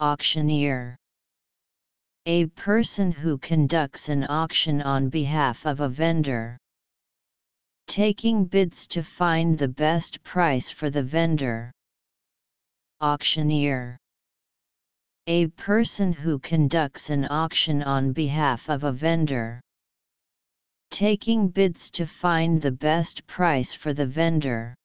Auctioneer A person who conducts an auction on behalf of a vendor. Taking bids to find the best price for the vendor. Auctioneer A person who conducts an auction on behalf of a vendor. Taking bids to find the best price for the vendor.